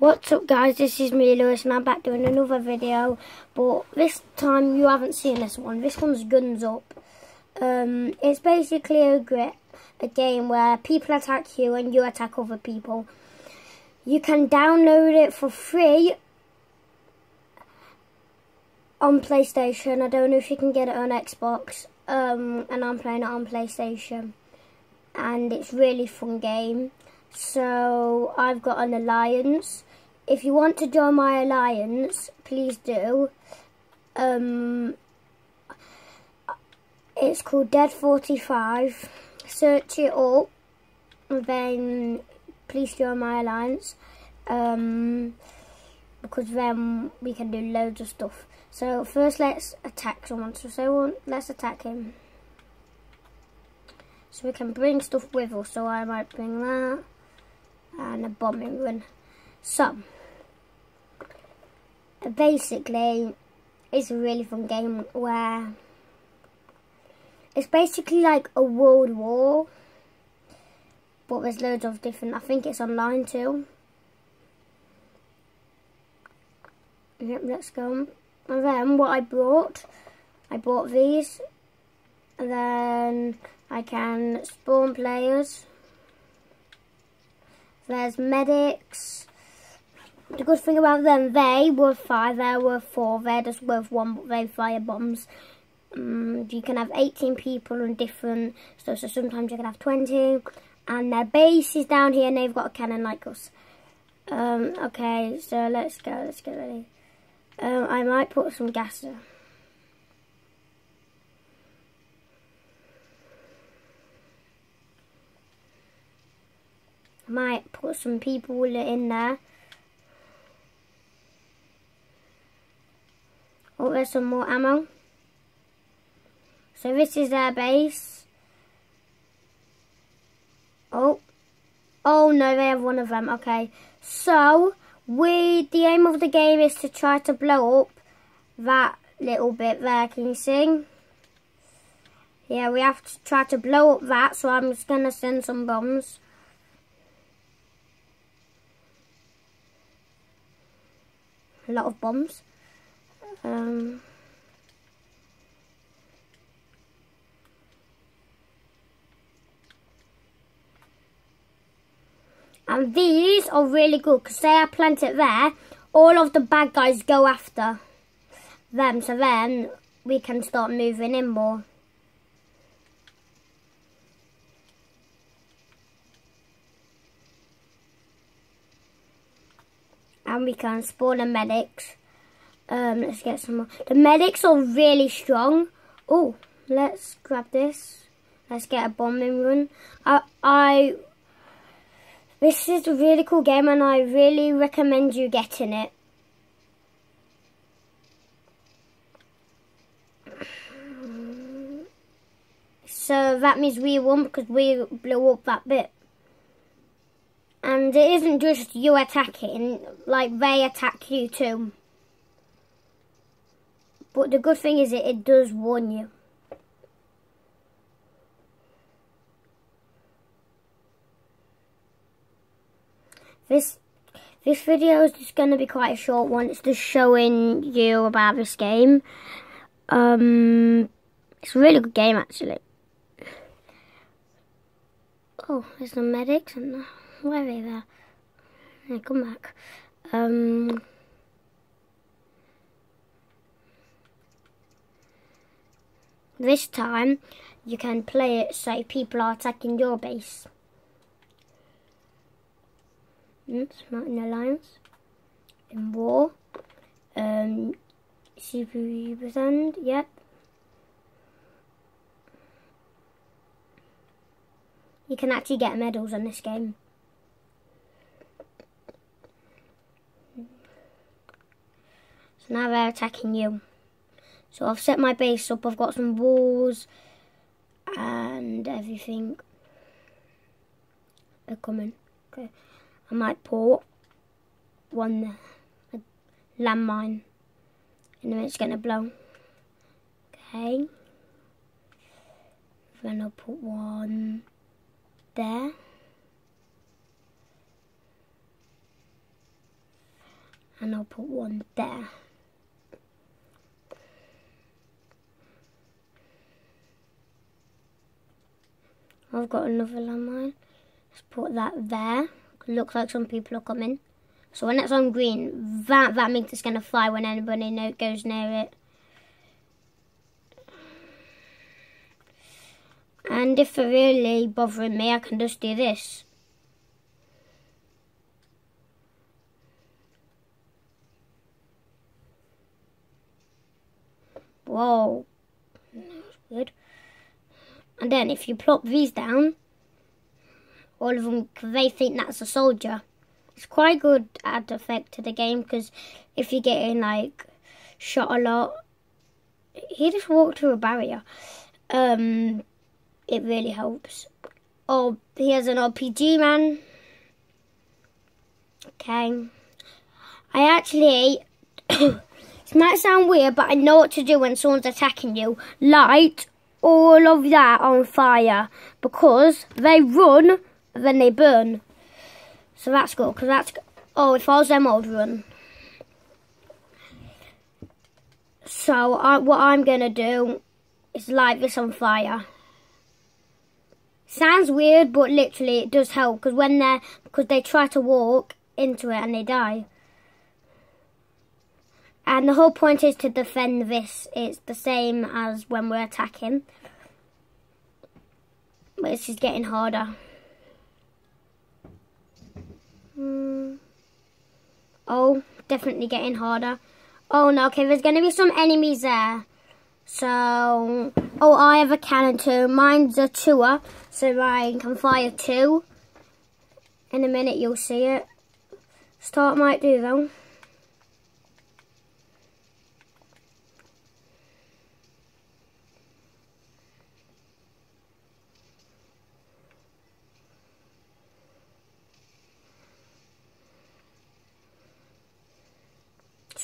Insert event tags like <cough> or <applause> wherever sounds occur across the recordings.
What's up guys, this is me Lewis and I'm back doing another video but this time you haven't seen this one, this one's Guns Up. Um, it's basically a, a game where people attack you and you attack other people. You can download it for free on PlayStation, I don't know if you can get it on Xbox um, and I'm playing it on PlayStation and it's really fun game. So I've got an alliance. If you want to join my alliance, please do. Um, it's called Dead 45. Search it up. Then please join my alliance. Um, because then we can do loads of stuff. So first let's attack someone. So, so let's attack him. So we can bring stuff with us. So I might bring that and a bombing run. So, basically, it's a really fun game where it's basically like a world war, but there's loads of different, I think it's online too. Yep, let's go. And then what I brought, I bought these, and then I can spawn players. There's medics. The good thing about them, they were five, there were four. They're just worth one, but they fire bombs. Um, you can have 18 people and different stuff, so sometimes you can have 20. And their base is down here, and they've got a cannon like us. Um, okay, so let's go, let's get ready. Um, I might put some gas there. Might put some people in there. Oh, there's some more ammo. So this is their base. Oh. Oh no, they have one of them. Okay. So, we, the aim of the game is to try to blow up that little bit there. Can you see? Yeah, we have to try to blow up that. So I'm just going to send some bombs. A lot of bombs. Um, and these are really good because they are planted there. All of the bad guys go after them, so then we can start moving in more. And we can spawn the medics. Um, let's get some more. The medics are really strong. Oh, let's grab this. Let's get a bombing run. I, I, this is a really cool game and I really recommend you getting it. So that means we won because we blew up that bit. And it isn't just you attacking, like they attack you too. But the good thing is it, it does warn you. This this video is just going to be quite a short one. It's just showing you about this game. Um, it's a really good game actually. Oh, there's no medics and. The there? Hey, come back. Um, this time, you can play it so people are attacking your base. Not in alliance. In war. Um, CPU yep. You can actually get medals on this game. So now they're attacking you. So I've set my base up. I've got some walls and everything. They're coming. Okay. I might put one landmine and then it's gonna blow. Okay. Then I'll put one there. And I'll put one there. I've got another landmine. Let's put that there. Looks like some people are coming. So when it's on green, that, that means it's going to fly when anybody goes near it. And if they're really bothering me, I can just do this. Whoa. That's good. And then if you plop these down, all of them, they think that's a soldier. It's quite good add effect to the game because if you're getting like shot a lot, he just walked through a barrier. Um, it really helps. Oh, he has an RPG man. Okay. I actually, <coughs> this might sound weird, but I know what to do when someone's attacking you. Light all of that on fire because they run, then they burn. So that's good, because that's, oh, if I was them, I would run. So I, what I'm to do is light this on fire. Sounds weird, but literally it does help because when they're because they try to walk into it and they die. And the whole point is to defend this. It's the same as when we're attacking. But it's just getting harder. Mm. Oh, definitely getting harder. Oh no, okay, there's going to be some enemies there. So, oh, I have a cannon too. Mine's a tour, so I can fire two. In a minute, you'll see it. Start might do though.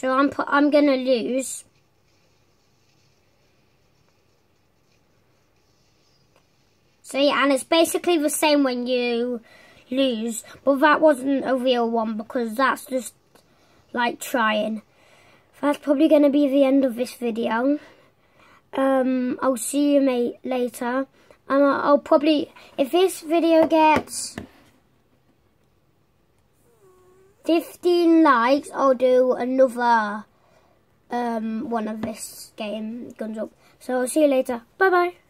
So I'm I'm gonna lose So yeah, and it's basically the same when you lose, but that wasn't a real one because that's just like trying. That's probably going to be the end of this video. Um, I'll see you mate later. And I'll probably, if this video gets 15 likes, I'll do another um, one of this game, Guns Up. So I'll see you later. Bye bye.